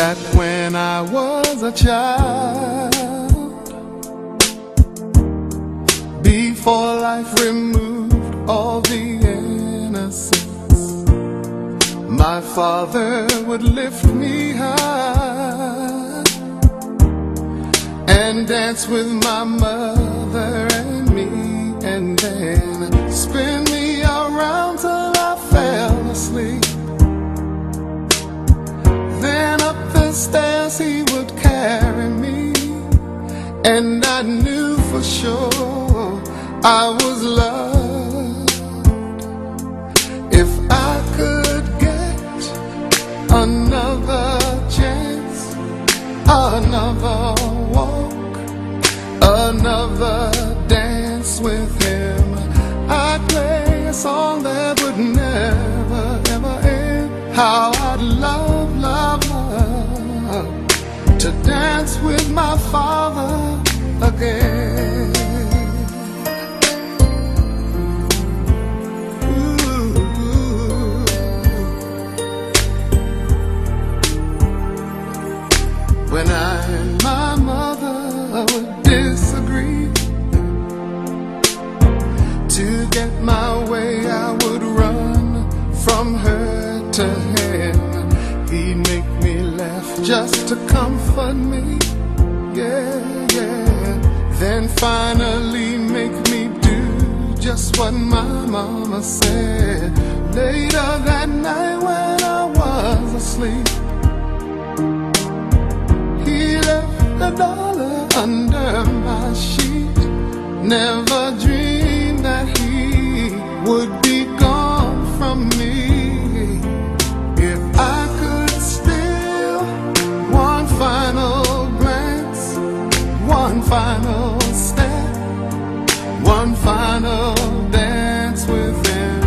I was a child. Before life removed all the innocence, my father would lift me high and dance with my mother and me, and then spin and I knew for sure I was loved. If I could get another chance, another walk, another dance with him, I'd play a song that would never, ever end. How to dance with my father again. When I and my mother would disagree To get my way I would run from her to make me laugh just to comfort me. Yeah, yeah. Then finally make me do just what my mama said. Later that night when I was asleep he left a dollar under my sheet. Never dreamed that he would be one final step, one final dance with him,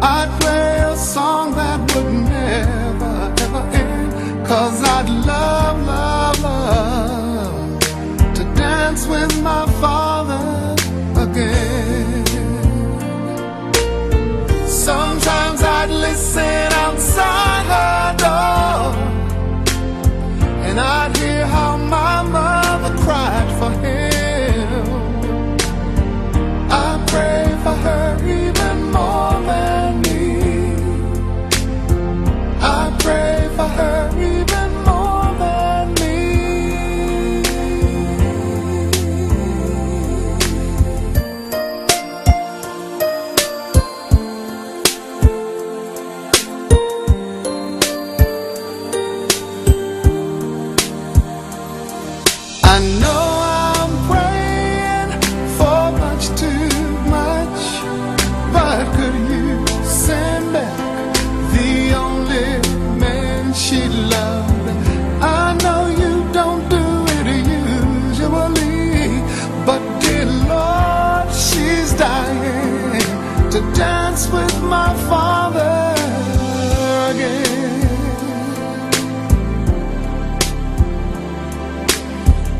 I'd play a song that would never, ever end. Cause I'd love, love, love to dance with my father to dance with my father again.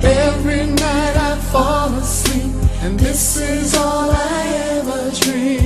Every night I fall asleep, and this is all I ever dream.